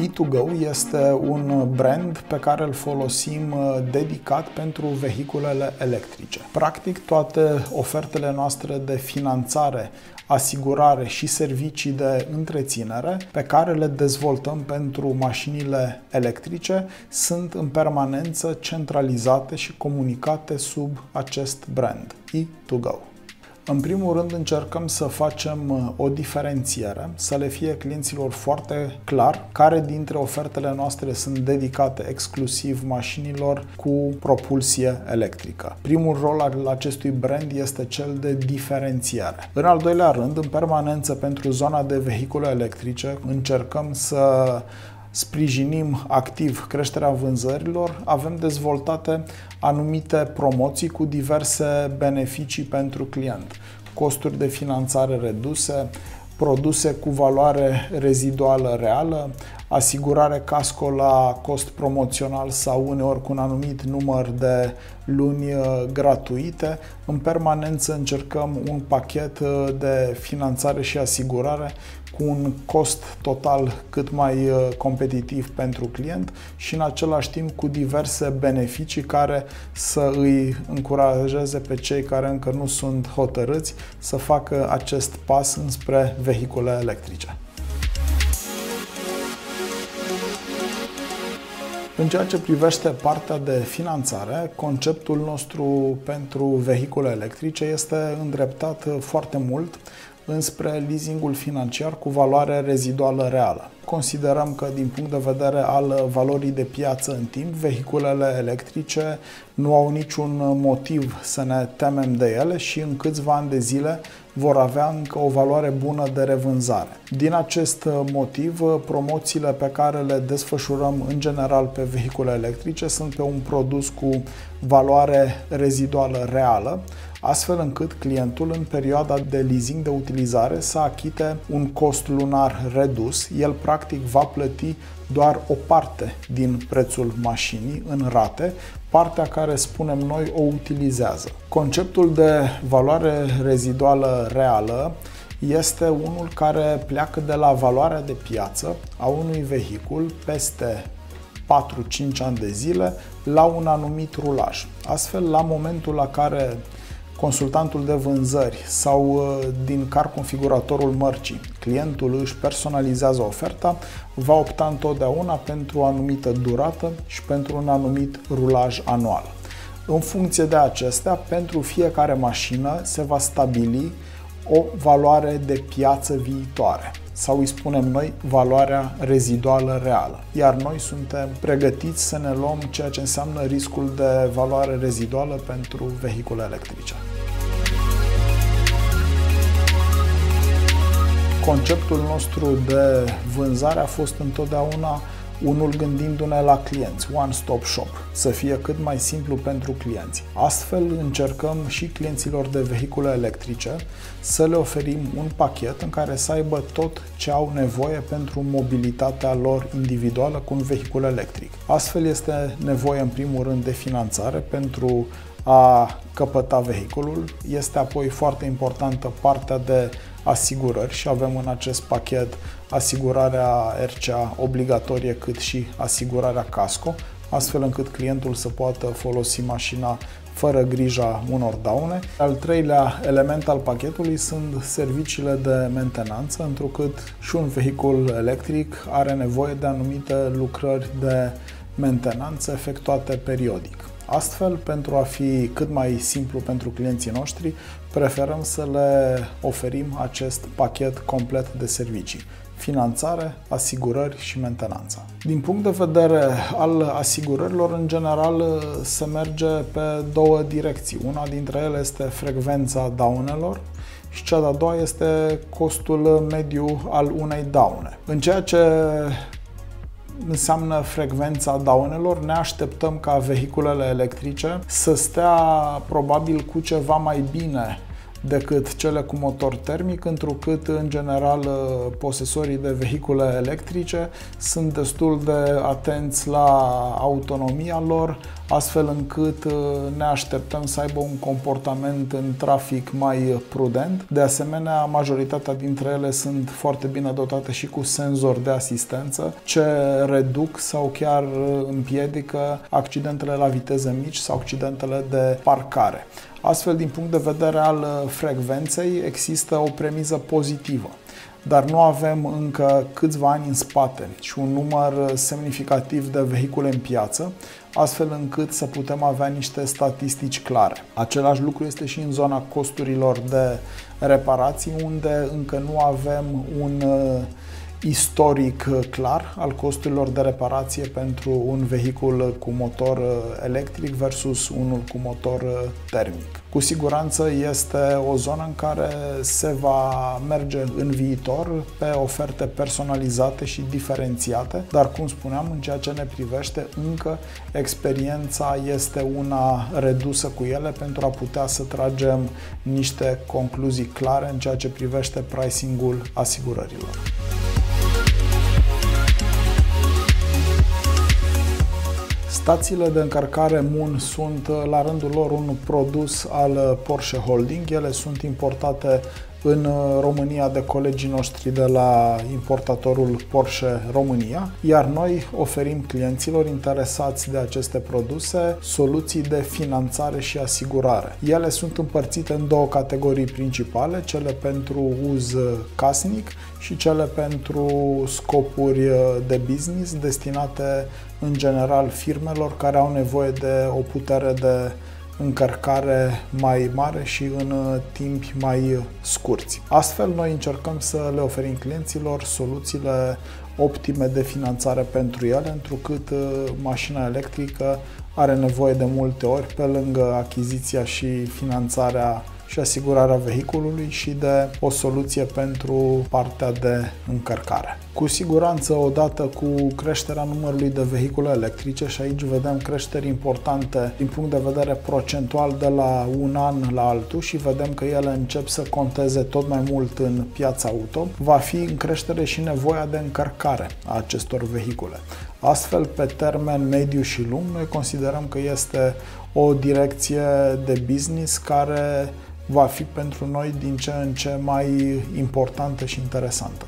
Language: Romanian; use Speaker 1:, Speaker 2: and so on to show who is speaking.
Speaker 1: E2Go este un brand pe care îl folosim uh, dedicat pentru vehiculele electrice. Practic, toate ofertele noastre de finanțare, asigurare și servicii de întreținere pe care le dezvoltăm pentru mașinile electrice sunt în permanență centralizate și comunicate sub acest brand, E2Go. În primul rând încercăm să facem uh, o diferențiere, să le fie clienților foarte clar care dintre ofertele noastre sunt dedicate exclusiv mașinilor cu propulsie electrică. Primul rol al acestui brand este cel de diferențiare. În al doilea rând, în permanență pentru zona de vehicule electrice, încercăm să sprijinim activ creșterea vânzărilor, avem dezvoltate anumite promoții cu diverse beneficii pentru client. Costuri de finanțare reduse, produse cu valoare reziduală reală, asigurare casco la cost promoțional sau uneori cu un anumit număr de luni uh, gratuite. În permanență încercăm un pachet uh, de finanțare și asigurare cu un cost total cât mai uh, competitiv pentru client și în același timp cu diverse beneficii care să îi încurajeze pe cei care încă nu sunt hotărâți să facă acest pas înspre vehicule electrice. În ceea ce privește partea de finanțare, conceptul nostru pentru vehicule electrice este îndreptat foarte mult înspre leasingul financiar cu valoare reziduală reală. Considerăm că din punct de vedere al valorii de piață în timp, vehiculele electrice nu au niciun motiv să ne temem de ele și în câțiva ani de zile vor avea încă o valoare bună de revânzare. Din acest motiv, promoțiile pe care le desfășurăm în general pe vehicule electrice sunt pe un produs cu valoare reziduală reală, astfel încât clientul în perioada de leasing de utilizare să achite un cost lunar redus. El practic va plăti doar o parte din prețul mașinii în rate, partea care spunem noi o utilizează. Conceptul de valoare reziduală reală este unul care pleacă de la valoarea de piață a unui vehicul peste 4-5 ani de zile la un anumit rulaj. Astfel, la momentul la care consultantul de vânzări sau uh, din car configuratorul mărcii, clientul își personalizează oferta, va opta întotdeauna pentru o anumită durată și pentru un anumit rulaj anual. În funcție de acestea, pentru fiecare mașină se va stabili o valoare de piață viitoare sau îi spunem noi valoarea reziduală reală. Iar noi suntem pregătiți să ne luăm ceea ce înseamnă riscul de valoare reziduală pentru vehicule electrice. Conceptul nostru de vânzare a fost întotdeauna unul gândindu-ne la clienți, one-stop shop, să fie cât mai simplu pentru clienți. Astfel încercăm și clienților de vehicule electrice să le oferim un pachet în care să aibă tot ce au nevoie pentru mobilitatea lor individuală cu un vehicul electric. Astfel este nevoie în primul rând de finanțare pentru a căpăta vehiculul. Este apoi foarte importantă partea de asigurări și avem în acest pachet asigurarea RCA obligatorie cât și asigurarea casco, astfel încât clientul să poată folosi mașina fără grija unor daune. Al treilea element al pachetului sunt serviciile de mentenanță, întrucât și un vehicul electric are nevoie de anumite lucrări de mentenanță efectuate periodic. Astfel, pentru a fi cât mai simplu pentru clienții noștri, preferăm să le oferim acest pachet complet de servicii finanțare, asigurări și mentenanță. Din punct de vedere al asigurărilor, în general se merge pe două direcții. Una dintre ele este frecvența daunelor și cea de-a doua este costul mediu al unei daune. În ceea ce înseamnă frecvența daunelor, ne așteptăm ca vehiculele electrice să stea probabil cu ceva mai bine decât cele cu motor termic, întrucât, în general, posesorii de vehicule electrice sunt destul de atenți la autonomia lor, astfel încât uh, ne așteptăm să aibă un comportament în trafic mai prudent. De asemenea, majoritatea dintre ele sunt foarte bine dotate și cu senzor de asistență, ce reduc sau chiar împiedică accidentele la viteze mici sau accidentele de parcare. Astfel, din punct de vedere al frecvenței, există o premiză pozitivă dar nu avem încă câțiva ani în spate și un număr semnificativ de vehicule în piață, astfel încât să putem avea niște statistici clare. Același lucru este și în zona costurilor de reparații, unde încă nu avem un uh, istoric uh, clar al costurilor de reparație pentru un vehicul cu motor uh, electric versus unul cu motor termic. Cu siguranță este o zonă în care se va merge în viitor pe oferte personalizate și diferențiate, dar cum spuneam, în ceea ce ne privește, încă experiența este una redusă cu ele pentru a putea să tragem niște concluzii clare în ceea ce privește pricing-ul asigurărilor. Stațiile de încărcare MUN sunt la rândul lor un produs al Porsche Holding. Ele sunt importate în România de colegii noștri de la importatorul Porsche România, iar noi oferim clienților interesați de aceste produse soluții de finanțare și asigurare. Ele sunt împărțite în două categorii principale, cele pentru uz casnic și cele pentru scopuri de business destinate în general firmelor care au nevoie de o putere de încărcare mai mare și în uh, timpi mai scurți. Astfel, noi încercăm să le oferim clienților soluțiile optime de finanțare pentru ele, întrucât uh, mașina electrică are nevoie de multe ori, pe lângă achiziția și finanțarea și asigurarea vehiculului și de o soluție pentru partea de încărcare. Cu siguranță, odată cu creșterea numărului de vehicule electrice, și aici vedem creșteri importante din punct de vedere procentual de la un an la altul și vedem că ele încep să conteze tot mai mult în piața auto, va fi în creștere și nevoia de încărcare a acestor vehicule. Astfel, pe termen mediu și lung, noi considerăm că este o direcție de business care va fi pentru noi din ce în ce mai importantă și interesantă.